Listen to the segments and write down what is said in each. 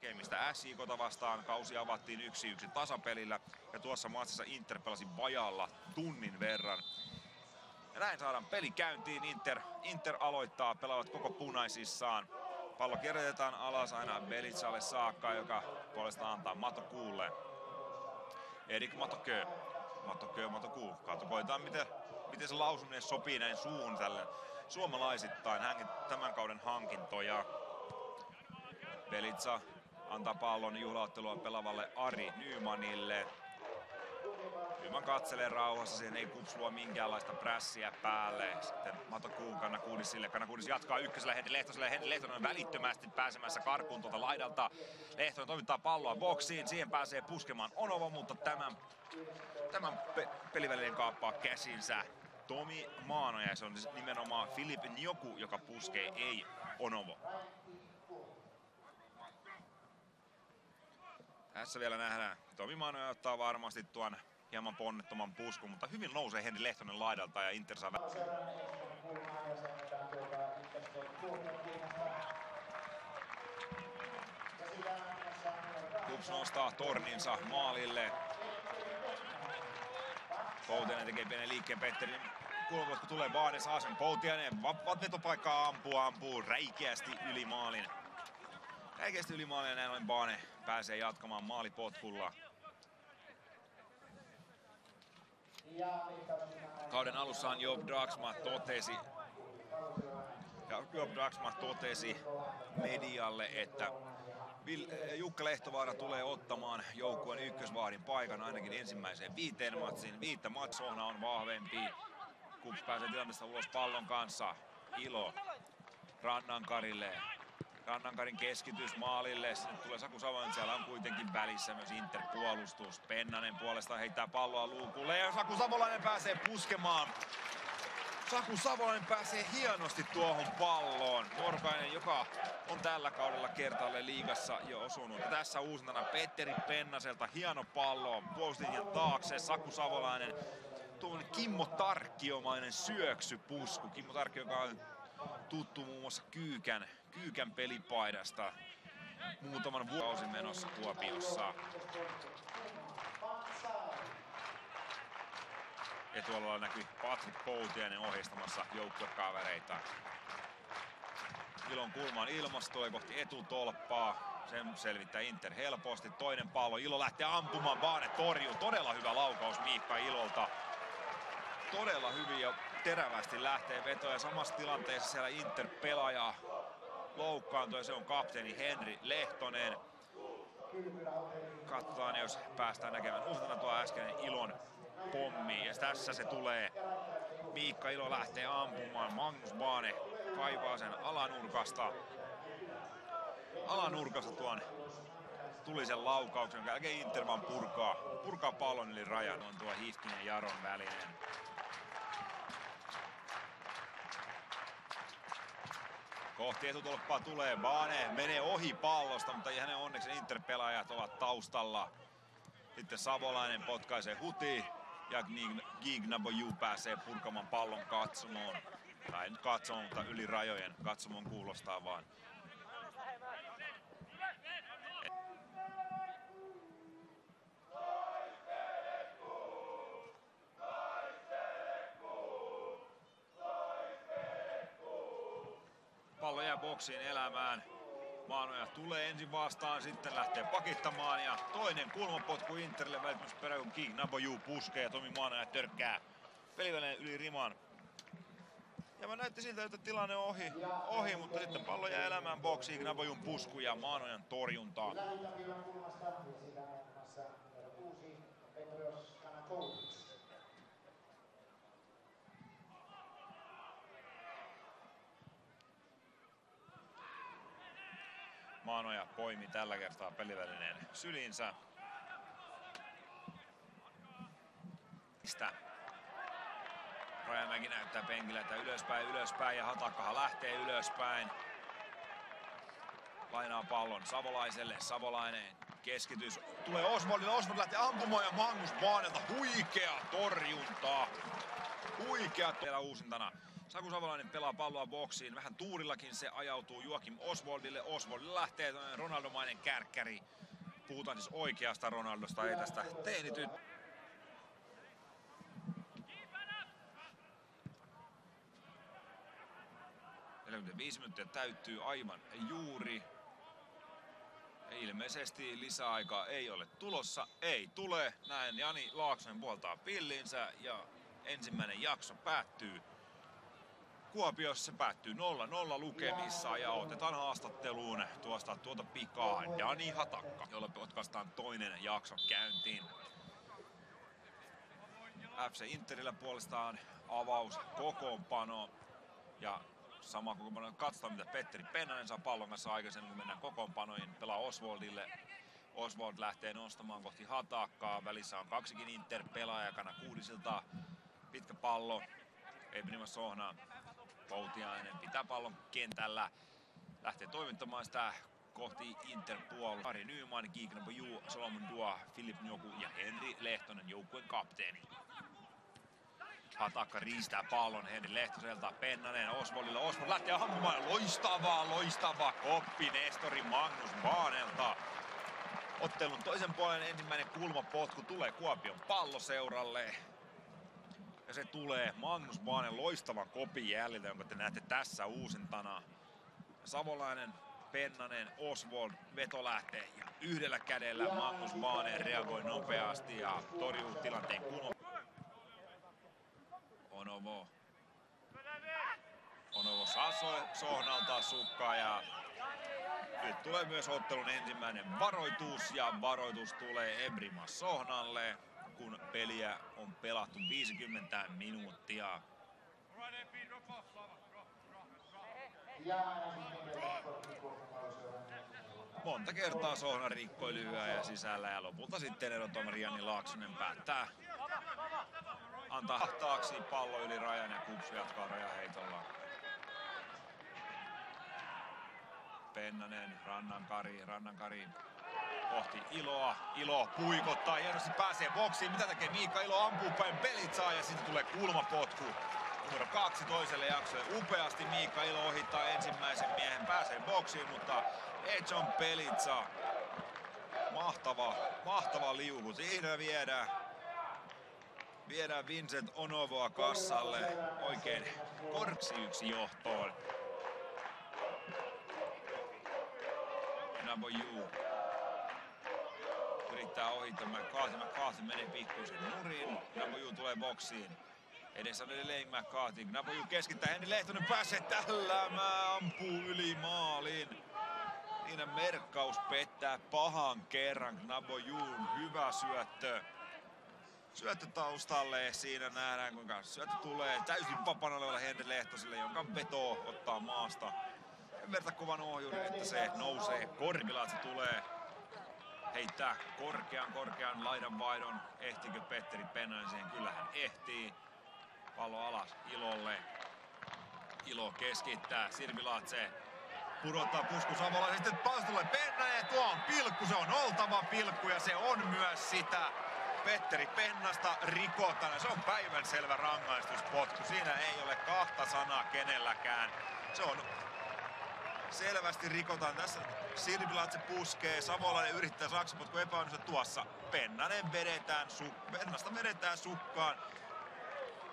tekemistä SJKta vastaan. Kausi avattiin yksi yksi tasapelillä ja tuossa matsissa Inter pelasi vajalla tunnin verran. Ja näin saadaan peli käyntiin. Inter, Inter aloittaa, pelaavat koko punaisissaan. Pallo kierrätetään alas aina Belitsalle saakka, joka puolestaan antaa Mato Kuulle. Erik Matokö. Matokö, Matokuu. Katsotaan, miten, miten se lausuminen sopii näin suuhun tälle suomalaisittain. Tämän kauden hankintoja. Belitsa antaa pallon juhlaottelua pelavalle Ari Nymanille. Nyman katselee rauhassa, siihen ei kupsua minkäänlaista prässiä päälle. Sitten Mato Kuun Kanakuudis sille. Kanakuudis jatkaa ykkösellä Henri Lehtoselle. Henri Lehtonen on välittömästi pääsemässä karkuun tuolta laidalta. Lehtonen toimittaa palloa boksiin. Siihen pääsee puskemaan Onova, mutta tämän, tämän pe- pelivälinen kaappaa käsinsä. Tomi Maanoja, se on nimenomaan Filip Njoku, joka puskee, ei Onovo. Tässä vielä nähdään. Tomi Maanoja ottaa varmasti tuon hieman ponnettoman puskun, mutta hyvin nousee Henri Lehtonen laidalta ja Inter saa Kups nostaa torninsa maalille. Poutiainen tekee pienen liikkeen Petterin kulmasta, kun tulee Baane saa sen Poutiainen. Vetopaikkaa ampuu, ampuu räikeästi yli maalin. Räikeästi yli maalin ja näin ollen Baane pääsee jatkamaan maalipotkulla. Kauden alussahan Job Draxma totesi, ja Job Draxma totesi medialle, että Jukka Lehtovaara tulee ottamaan joukkueen ykkösvaadin paikan ainakin ensimmäiseen viiteen matsiin. Viittä matsohna on vahvempi. Kups pääsee tilanteesta ulos pallon kanssa. Ilo Rannankarille. Rannankarin keskitys maalille. Sinne tulee Saku Savonen. Siellä on kuitenkin välissä myös Inter-puolustus. Pennanen puolestaan heittää palloa luukulle ja Saku Savolainen pääsee puskemaan. Saku Savolainen pääsee hienosti tuohon palloon. Norkainen, joka on tällä kaudella kertaalle liigassa jo osunut. Ja tässä uusintana Petteri Pennaselta hieno pallo puolustuslinjan taakse. Saku Savolainen tuollainen Kimmo Tarkkiomainen syöksypusku. Kimmo Tarkki, joka on tuttu muun muassa Kyykän, Kyykän pelipaidasta muutaman vuosi menossa Kuopiossa. Tuolla näkyy Patrick Poutiainen ohjeistamassa joukkuekavereita. Ilon kulmaan ilmastoi kohti etutolppaa. Sen selvittää Inter helposti. Toinen pallo. Ilo lähtee ampumaan. Baane torjuu. Todella hyvä laukaus Miikka Ilolta. Todella hyvin ja terävästi lähtee veto. Ja samassa tilanteessa siellä Inter-pelaaja loukkaantui. Se on kapteeni Henri Lehtonen. Katsotaan, jos päästään näkemään uusintana tuo äskeinen Ilon pommi. Ja tässä se tulee. Miikka Ilo lähtee ampumaan. Magnus Baane kaivaa sen alanurkasta. Alanurkasta tuon tuli sen laukauksen, jälkeen Inter vaan purkaa, purkaa pallon eli rajan. On tuo Hifkin ja Jaron välinen. Kohti etutolppaa tulee Baane, menee ohi pallosta, mutta hänen onneksi Inter-pelaajat ovat taustalla. Sitten Savolainen potkaisee huti ja Gignaboju pääsee purkamaan pallon katsomoon. Tai nyt katsomaan, mutta yli rajojen katsomon kuulostaa vaan. Pallo jää boksiin elämään. Maanoja tulee ensin vastaan, sitten lähtee pakittamaan ja toinen kulmapotku Interille välittömästi kun King Naboju puskee ja Tomi Maanoja törkkää pelivälineen yli riman. Ja mä näytti siltä, että tilanne on ohi, ohi mutta sitten pallo jää elämään boksiin, Nabojun pusku ja Maanojan torjuntaa. Maanoja poimi tällä kertaa pelivälineen sylinsä. Rajamäki näyttää penkillä, että ylöspäin, ylöspäin ja Hatakkahan lähtee ylöspäin. Lainaa pallon Savolaiselle, Savolainen keskitys. Tulee Osvaldille, Osvald lähtee ampumaan ja Magnus Baanelta huikea torjunta. Huikea vielä uusintana. Saku Savolainen pelaa palloa boksiin. Vähän tuurillakin se ajautuu Joakim Oswaldille. Oswaldille lähtee Ronaldomainen kärkkäri. Puhutaan siis oikeasta Ronaldosta, ei tästä teinityt. 45 minuuttia täyttyy aivan juuri. Ilmeisesti lisäaikaa ei ole tulossa. Ei tule. Näin Jani Laaksonen puoltaa pillinsä ja ensimmäinen jakso päättyy Kuopiossa päättyy 0-0 lukemissa ja otetaan haastatteluun tuosta tuota pikaa Dani Hatakka, jolle potkaistaan toinen jakso käyntiin. FC Interillä puolestaan avaus kokoonpano ja sama kokoonpano. Katsotaan mitä Petteri Pennanen saa pallon kanssa aikaisemmin, kun mennään kokoonpanoihin. Pelaa Oswaldille. Oswald lähtee nostamaan kohti Hatakkaa. Välissä on kaksikin Inter-pelaajakana kuudisilta. Pitkä pallo. Ebnima Sohna. Poutiainen pitää pallon kentällä. Lähtee toimittamaan sitä kohti Interpuol. Ari Nyman, Kiikna Ju, Solomon Dua, Filip Njoku ja Henri Lehtonen, joukkueen kapteeni. Hatakka riistää pallon Henri Lehtoselta. Pennanen Osvolille. Osvold lähtee ampumaan. Loistavaa, loistavaa koppi Nestori Magnus Baanelta. Ottelun toisen puolen ensimmäinen kulmapotku tulee Kuopion palloseuralle. Ja se tulee Magnus Baanen loistavan kopin jäljiltä, jonka te näette tässä uusintana. Savolainen, Pennanen, Oswald, veto lähtee ja yhdellä kädellä Magnus Baanen reagoi nopeasti ja torjuu tilanteen kulma. Onovo. Onovo saa so- Sohnalta sukkaa ja nyt tulee myös ottelun ensimmäinen varoitus ja varoitus tulee Ebrima Sohnalle, kun peliä on pelattu 50 minuuttia. Monta kertaa Sohna rikkoi lyhyä ja sisällä ja lopulta sitten erotomari Jani Laaksonen päättää antaa taaksi pallo yli rajan ja Kups jatkaa rajaheitolla. Pennanen, Rannankari, Rannankari kohti Iloa. Ilo puikottaa, hienosti pääsee boksiin. Mitä tekee Miika Ilo? Ampuu päin Pelitsaa ja sitten tulee kulmapotku. Numero kaksi toiselle jaksolle. Upeasti Miika Ilo ohittaa ensimmäisen miehen, pääsee boksiin, mutta Edson Pelitsa. Mahtava, mahtava liuku. Siinä viedään viedään Vincent Onovoa kassalle oikein korksi yksi johtoon. Naboju yrittää ohittaa McCarthy. McCarthy menee pikkuisen nurin. Naboju tulee boksiin. Edessä on edelleen McCarthy. Naboju keskittää. Henri Lehtonen pääsee tällä. Mä ampuu yli maalin. Siinä merkkaus pettää pahan kerran. Nabojun hyvä syöttö syöttö taustalle. Siinä nähdään kuinka syöttö tulee täysin vapaana olevalle Henri Lehtoselle, jonka veto ottaa maasta. Sen verta kovan ohjuri, että se nousee korvilla, että se tulee heittää korkean korkean laidan vaihdon. Ehtikö Petteri Pennanen siihen? Kyllä ehtii. Pallo alas Ilolle. Ilo keskittää. Sirvi Laatse pudottaa pusku Savola. Sitten pallo tulee Pennanen. Tuo on pilkku. Se on oltava pilkku ja se on myös sitä. Petteri Pennasta rikotaan. Se on päivän selvä rangaistuspotku. Siinä ei ole kahta sanaa kenelläkään. Se on selvästi rikotaan. Tässä Sirvilatse puskee, Savolainen yrittää saksapotku epäonnistu tuossa. Pennanen vedetään, su- Pennasta vedetään sukkaan.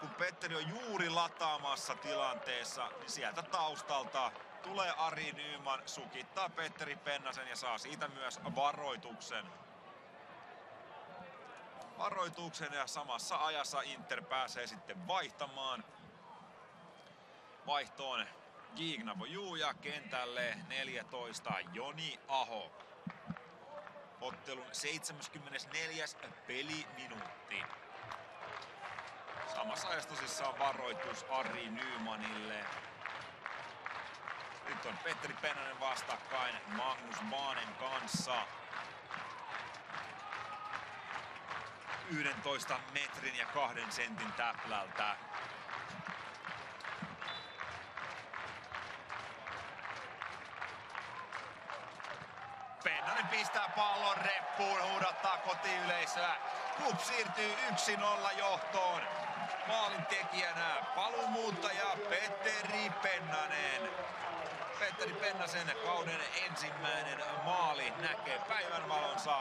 Kun Petteri on juuri lataamassa tilanteessa, niin sieltä taustalta tulee Ari Nyman, sukittaa Petteri Pennasen ja saa siitä myös varoituksen varoituksen ja samassa ajassa Inter pääsee sitten vaihtamaan vaihtoon Gignavoju ja kentälle 14 Joni Aho. Ottelun 74. peliminuutti. Samassa ajassa tosissaan varoitus Ari Nymanille. Nyt on Petteri Pennanen vastakkain Magnus Maanen kanssa. 11 metrin ja kahden sentin täplältä. Pennanen pistää pallon reppuun, huudattaa kotiyleisöä. Kup siirtyy 1-0 johtoon. maalin tekijänä paluumuuttaja Petteri Pennanen. Petteri Pennasen kauden ensimmäinen maali näkee päivänvalonsa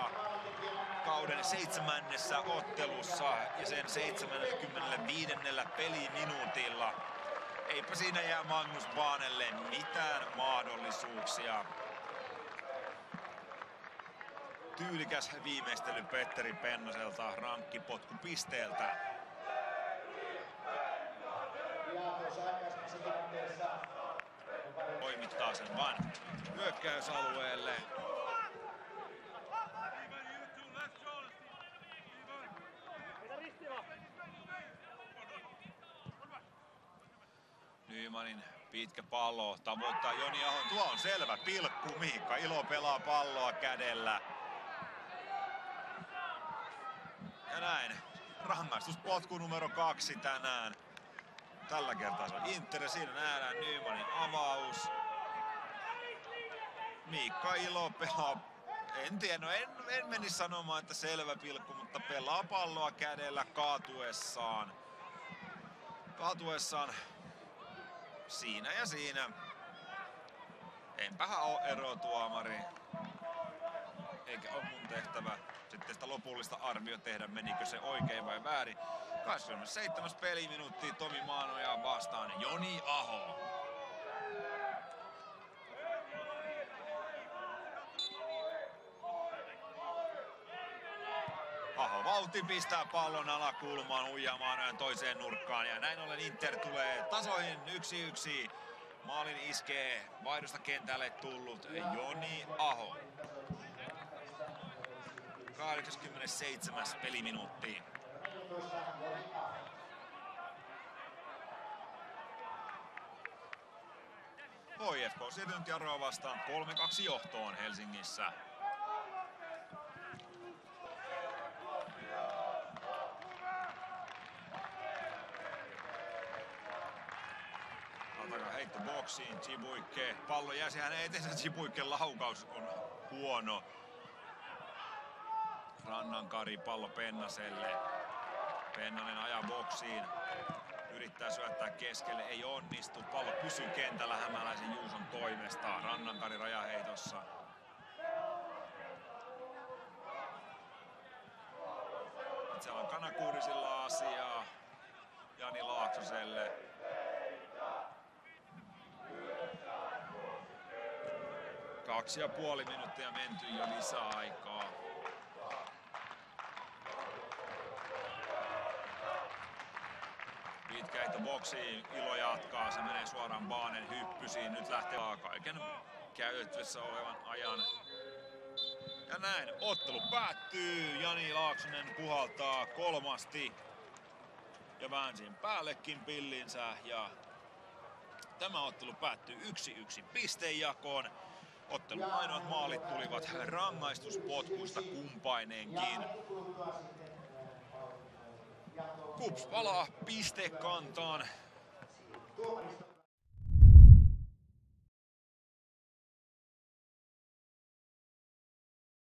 kauden seitsemännessä ottelussa ja sen 75. peliminuutilla. Eipä siinä jää Magnus Baanelle mitään mahdollisuuksia. Tyylikäs viimeistely Petteri Pennaselta rankkipotku pisteeltä. Toimittaa sen vain hyökkäysalueelle. Nymanin pitkä pallo tavoittaa Joni Ahon. Tuo on selvä pilkku. Miikka Ilo pelaa palloa kädellä. Ja näin. Rangaistuspotku numero kaksi tänään. Tällä kertaa se on Inter. Siinä nähdään Nymanin avaus. Miikka Ilo pelaa en tiedä, no en, en menisi sanomaan, että selvä pilkku, mutta pelaa palloa kädellä kaatuessaan. Kaatuessaan siinä ja siinä. Enpähän oo erotuomari. Eikä ole mun tehtävä sitten sitä lopullista arvio tehdä, menikö se oikein vai väärin. 27. peliminuutti Tomi Maanoja vastaan Joni Aho. Aho vauhti pistää pallon alakulmaan uijamaan toiseen nurkkaan ja näin ollen Inter tulee tasoihin yksi yksi. Maalin iskee vaihdosta kentälle tullut Joni Aho. 87. peliminuutti. HFK siirtynyt Jaroa vastaan 3-2 johtoon Helsingissä. heitto boksiin, Chibuikke, pallo jäsi hänen eteensä, Chibuikke laukaus on huono. Rannankari pallo Pennaselle. Pennanen ajaa boksiin. Yrittää syöttää keskelle, ei onnistu. Pallo pysyy kentällä hämäläisen Juuson toimesta. Rannankari rajaheitossa. Siellä on Kanakuurisilla asiaa. Jani Laaksoselle. Kaksi ja puoli minuuttia menty jo lisää boksiin, Ilo jatkaa, se menee suoraan Baanen hyppysiin. Nyt lähtee kaiken käytettävissä olevan ajan. Ja näin, ottelu päättyy. Jani Laaksonen puhaltaa kolmasti. Ja väänsin päällekin pillinsä ja tämä ottelu päättyy 1-1 pistejakoon. Ottelun ainoat maalit tulivat rangaistuspotkuista kumpaineenkin. Kups palaa pistekantaan.